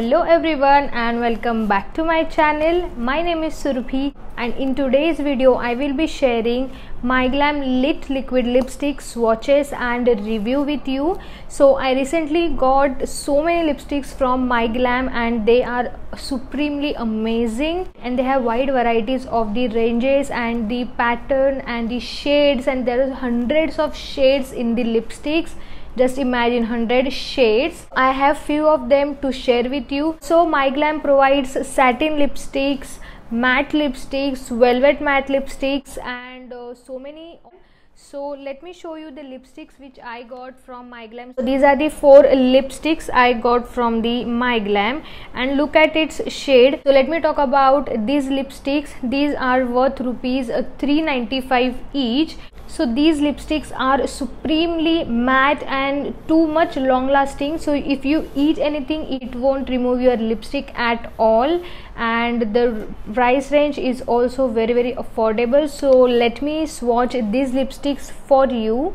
Hello everyone and welcome back to my channel. My name is Surabhi and in today's video I will be sharing MyGlamm lit liquid lipstick swatches and review with you. So I recently got so many lipsticks from MyGlamm and they are supremely amazing and they have wide varieties of the ranges and the pattern and the shades and there are hundreds of shades in the lipsticks just imagine 100 shades. I have few of them to share with you. So MyGlamm provides satin lipsticks matte lipsticks velvet matte lipsticks and uh, so many so let me show you the lipsticks which i got from MyGlamm. So these are the four lipsticks i got from the MyGlamm. And look at its shade. So let me talk about these lipsticks. These are worth rupees uh, 395 each. So these lipsticks are supremely matte and too much long lasting so if you eat anything it won't remove your lipstick at all. And the price range is also very very affordable. So let me swatch these lipsticks for you.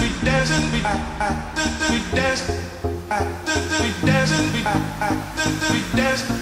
We dancing, we, we dancing, we, we dancing, we, we dance.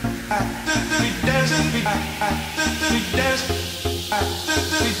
We dance, we dance, we dance.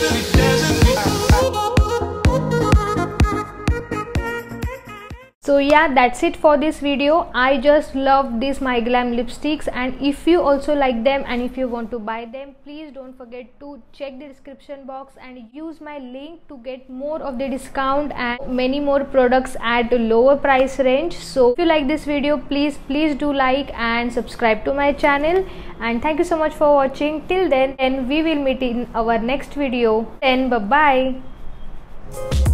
So yeah that's it for this video. I just love these MyGlamm lipsticks and if you also like them and if you want to buy them please don't forget to check the description box and use my link to get more of the discount and many more products at lower price range. So if you like this video please please do like and subscribe to my channel. And thank you so much for watching. Till then and we will meet in our next video. Then bye bye